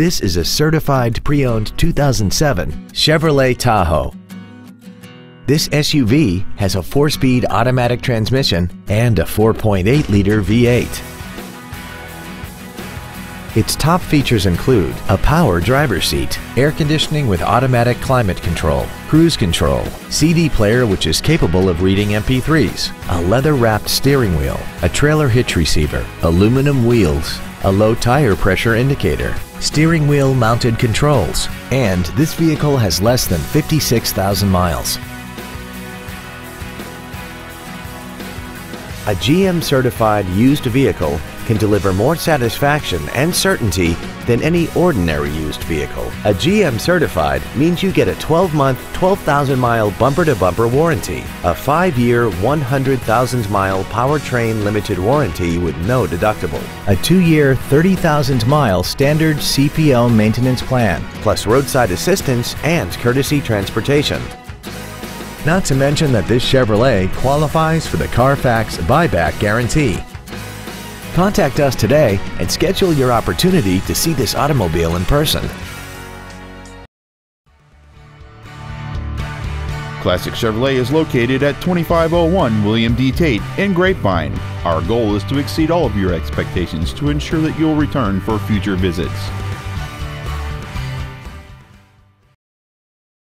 This is a certified pre-owned 2007 Chevrolet Tahoe. This SUV has a four-speed automatic transmission and a 4.8-liter V8. Its top features include a power driver seat, air conditioning with automatic climate control, cruise control, CD player which is capable of reading MP3s, a leather-wrapped steering wheel, a trailer hitch receiver, aluminum wheels, a low tire pressure indicator, steering wheel mounted controls, and this vehicle has less than 56,000 miles. A GM certified used vehicle can deliver more satisfaction and certainty than any ordinary used vehicle. A GM certified means you get a 12 month, 12,000 mile bumper to bumper warranty, a 5 year, 100,000 mile powertrain limited warranty with no deductible, a 2 year, 30,000 mile standard CPL maintenance plan, plus roadside assistance and courtesy transportation. Not to mention that this Chevrolet qualifies for the Carfax buyback guarantee. Contact us today and schedule your opportunity to see this automobile in person. Classic Chevrolet is located at 2501 William D. Tate in Grapevine. Our goal is to exceed all of your expectations to ensure that you'll return for future visits.